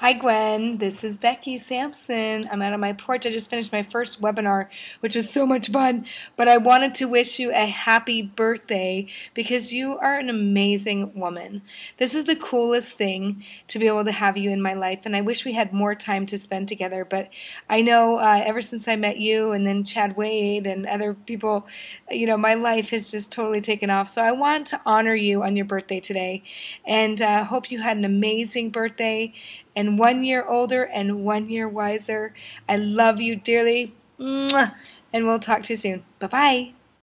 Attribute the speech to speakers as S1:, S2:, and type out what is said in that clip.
S1: Hi, Gwen. This is Becky Sampson. I'm out on my porch. I just finished my first webinar, which was so much fun. But I wanted to wish you a happy birthday because you are an amazing woman. This is the coolest thing to be able to have you in my life. And I wish we had more time to spend together. But I know uh, ever since I met you and then Chad Wade and other people, you know, my life has just totally taken off. So I want to honor you on your birthday today and uh, hope you had an amazing birthday and one year older and one year wiser. I love you dearly. And we'll talk to you soon. Bye bye.